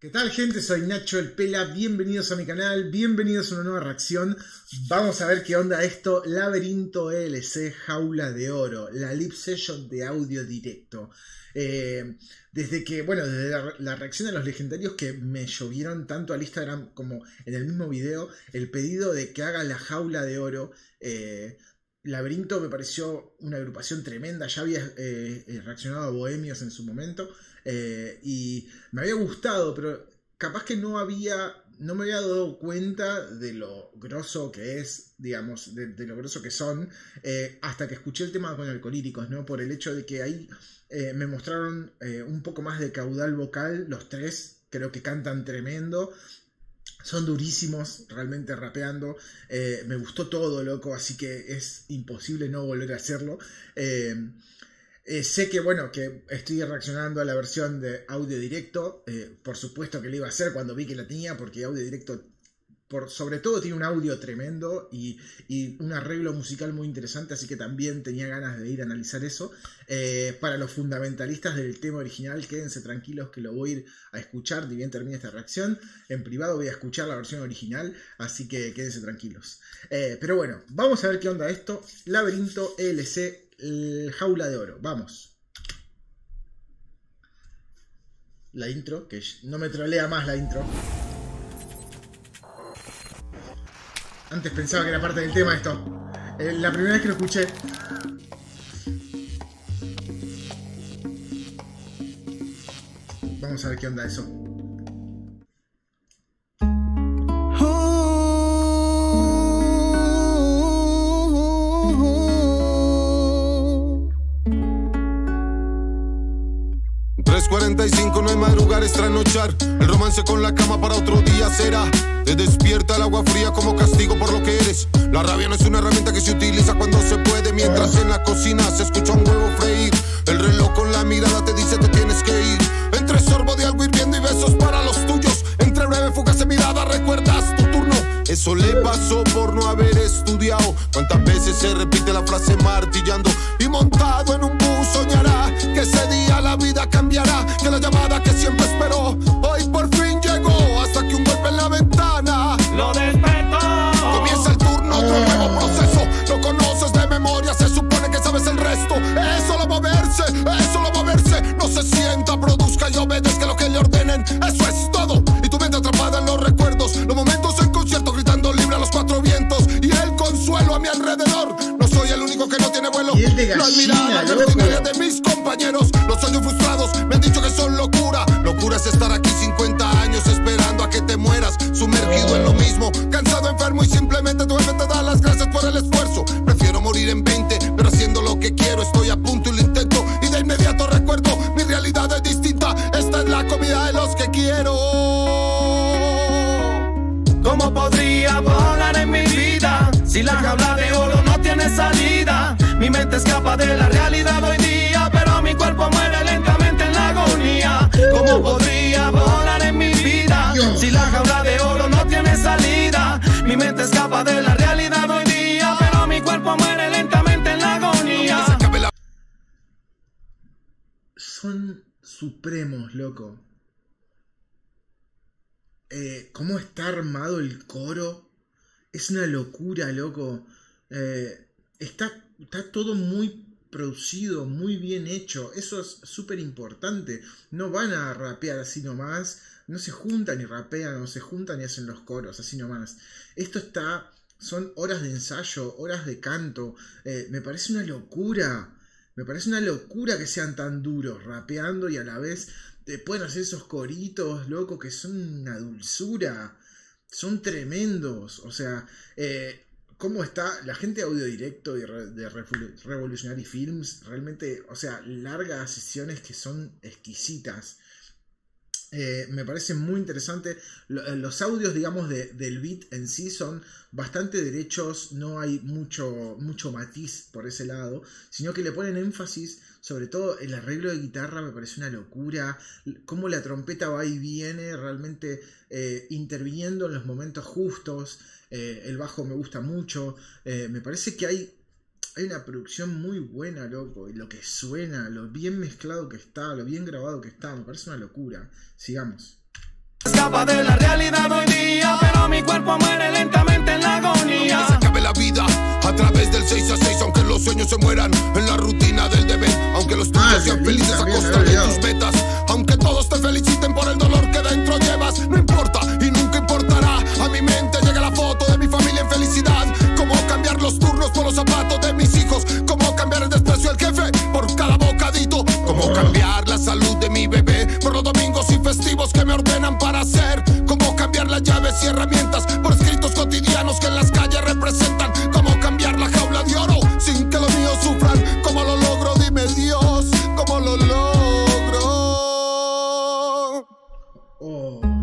¿Qué tal gente? Soy Nacho el Pela, bienvenidos a mi canal, bienvenidos a una nueva reacción. Vamos a ver qué onda esto, Laberinto LC Jaula de Oro, la lip session de audio directo. Eh, desde que, bueno, desde la, reacción de los legendarios que me llovieron tanto al Instagram como en el mismo video, el pedido de que haga la Jaula de Oro. Eh, Laberinto me pareció una agrupación tremenda, ya había eh, reaccionado a Bohemios en su momento. Eh, y me había gustado, pero capaz que no había, no me había dado cuenta de lo grosso que es, digamos, de, lo grosso que son, eh, hasta que escuché el tema con Alcolíricos, ¿no? Por el hecho de que ahí eh, me mostraron un poco más de caudal vocal, los tres, creo que cantan tremendo. Son durísimos realmente rapeando. me gustó todo, loco, así que es imposible no volver a hacerlo. Sé que, bueno, que estoy reaccionando a la versión de audio directo. Eh, por supuesto que lo iba a hacer cuando vi que la tenía, porque audio directo, por, sobre todo, tiene un audio tremendo y, un arreglo musical muy interesante, así que también tenía ganas de ir a analizar eso. Eh, para los fundamentalistas del tema original, quédense tranquilos que lo voy a ir a escuchar, ni bien termine esta reacción. En privado voy a escuchar la versión original, así que quédense tranquilos. pero bueno, vamos a ver qué onda esto. Laberinto LC el jaula de oro. Vamos. La intro, que no me trolea más la intro. Antes pensaba que era parte del tema esto. Eh, la primera vez que lo escuché. Vamos a ver qué onda eso. Trasnochar. El romance con la cama para otro día será. Te despierta el agua fría como castigo por lo que eres. La rabia no es una herramienta que se utiliza cuando se puede. Mientras en la cocina se escucha un huevo freír. El reloj con la mirada te dice te tienes que ir. Entre sorbo de algo hirviendo y besos para los tuyos. Entre breve fugas de mirada recuerdas tu turno. Eso le pasó por no haber estudiado. ¿Cuántas veces se repite la frase martillando? Cambiará. Que la llamada que siempre esperó hoy por fin llegó. Hasta que un golpe en la ventana lo despertó. Comienza el turno, otro nuevo proceso. Lo conoces de memoria, se supone que sabes el resto. Eso lo va a verse, eso lo va a verse. No se sienta, produzca y obedezca lo que le ordenen. Eso es todo. Y tu mente atrapada en los recuerdos. Los momentos en concierto gritando libre a los cuatro vientos. Y el consuelo a mi alrededor. No soy el único que no tiene vuelo. Y el de gallina, no de mis compañeros. Los sueños frustrados me han dicho que son locura. Locura es estar aquí 50 años esperando a que te mueras. Sumergido en lo mismo. Cansado, enfermo y simplemente tu te da las gracias por el esfuerzo. Prefiero morir en 20, pero haciendo lo que quiero. Estoy a punto supremos, loco. Eh, cómo está armado el coro. Es una locura, loco. Eh, está, está todo muy producido, muy bien hecho. Eso es súper importante. No van a rapear así nomás. No se juntan y rapean, no se juntan y hacen los coros así nomás. Esto está. Son horas de ensayo, horas de canto. Eh, me parece una locura. Me parece una locura que sean tan duros, rapeando y a la vez te pueden hacer esos coritos, loco, que son una dulzura. Son tremendos. O sea, eh, cómo está la gente de audio directo y de Revolutionary Films. Realmente, o sea, largas sesiones que son exquisitas. Eh, me parece muy interesante. Eh, los audios, digamos, del beat en sí son bastante derechos, no hay mucho, mucho matiz por ese lado, sino que le ponen énfasis, sobre todo el arreglo de guitarra me parece una locura, cómo la trompeta va y viene realmente eh, interviniendo en los momentos justos, el bajo me gusta mucho, me parece que hay hay una producción muy buena, loco. Y lo que suena, lo bien mezclado que está, lo bien grabado que está, me parece una locura. Sigamos. Escapa de la realidad hoy día, pero mi cuerpo muere lentamente en la agonía.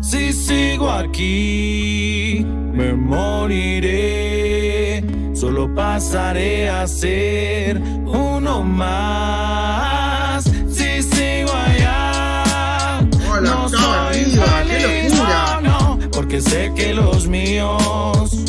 Si sigo aquí, me moriré. Solo pasaré a ser uno más. Si sigo allá, Hola, no soy qué feliz, locura. no, no, porque sé que los míos.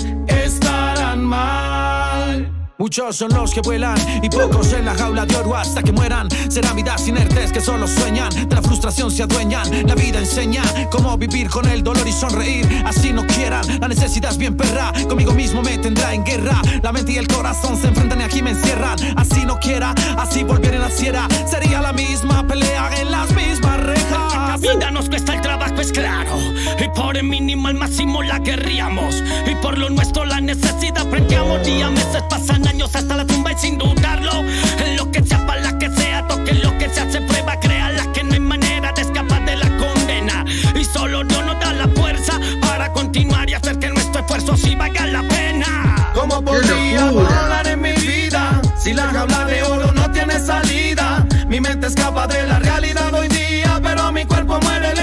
Muchos son los que vuelan y pocos en la jaula de oro hasta que mueran. Serán vidas inertes que solo sueñan, de la frustración se adueñan. La vida enseña cómo vivir con el dolor y sonreír. Así no quieran, la necesidad es bien perra. Conmigo mismo me tendrá en guerra. La mente y el corazón se enfrentan y aquí me encierran. Así no quiera, así volver en la sierra. Sería la misma pelea en las mismas La rejas. vida nos cuesta el trabajo, es claro. Y por el mínimo al máximo la querríamos. Y por lo nuestro la necesidad aprendíamos. Día, meses, pasan años hasta la tumba y sin dudarlo. En lo que sea, para la que sea, toque lo que se hace prueba, créala que no hay manera de escapar de la condena. Y solo Dios nos da la fuerza para continuar y hacer que nuestro esfuerzo sí valga la pena. ¿Cómo podría volar en mi vida si la jaula de oro no tiene salida? Mi mente escapa de la realidad hoy día, pero mi cuerpo muere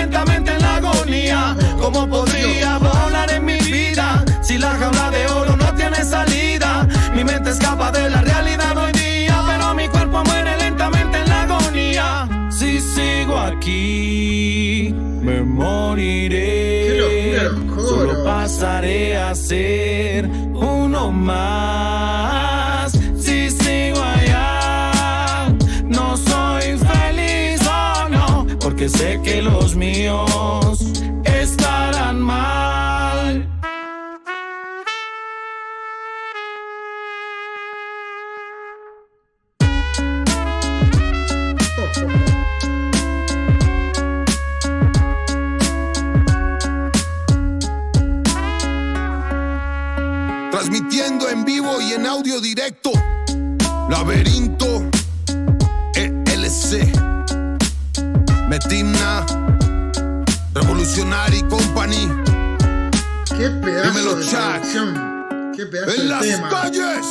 pasaré a ser uno más. Si sigo allá, no soy feliz, oh no, porque sé que los míos directo. Laberinto ELC. Metimna. Revolutionary Company. qué pedazo Dímelo, de producción. Qué pedazo En de las tema. calles.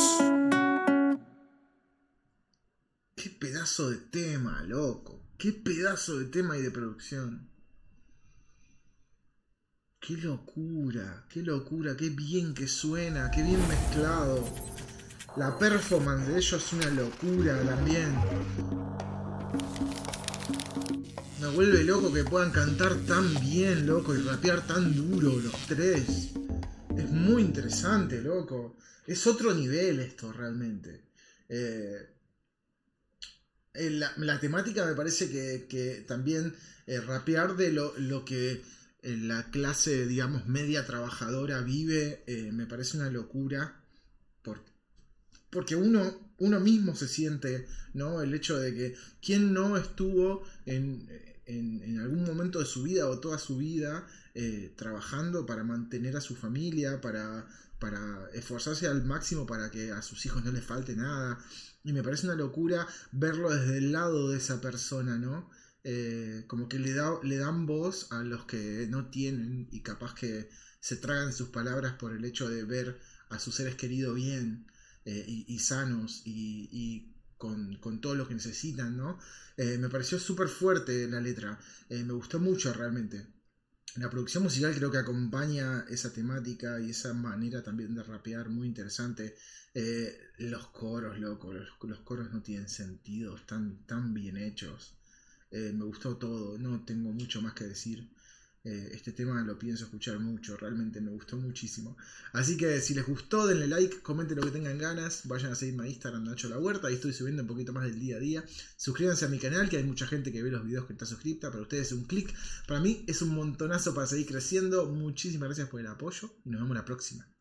Qué pedazo de tema, loco. Qué pedazo de tema y de producción. Qué locura, qué locura, qué bien que suena, qué bien mezclado. La performance de ellos es una locura también. Me vuelve loco que puedan cantar tan bien, loco, y rapear tan duro los tres. Es muy interesante, loco. Es otro nivel esto realmente. Eh, eh, la, temática me parece que, también eh, rapear de lo, que la clase, digamos, media trabajadora vive, me parece una locura. Por, porque uno, uno mismo se siente, ¿no? El hecho de que quien no estuvo en, en, en algún momento de su vida o toda su vida eh, trabajando para mantener a su familia, para, para esforzarse al máximo para que a sus hijos no les falte nada. Y me parece una locura verlo desde el lado de esa persona, ¿no? Eh, como que le, da, le dan voz a los que no tienen y capaz que se tragan sus palabras por el hecho de ver a sus seres queridos bien eh, y, sanos y, con, con, todo lo que necesitan, ¿no? Eh, me pareció súper fuerte la letra, eh, me gustó mucho realmente. La producción musical creo que acompaña esa temática y esa manera también de rapear muy interesante. Los coros, loco, los, los, coros no tienen sentido, están tan bien hechos. Me gustó todo, no tengo mucho más que decir. Eh, este tema lo pienso escuchar mucho, realmente me gustó muchísimo. Así que si les gustó, denle like, comenten lo que tengan ganas, vayan a seguirme a Instagram Nacho La Huerta, ahí estoy subiendo un poquito más del día a día. Suscríbanse a mi canal, que hay mucha gente que ve los videos que está suscripta, para ustedes es un clic. Para mí es un montonazo para seguir creciendo. Muchísimas gracias por el apoyo y nos vemos la próxima.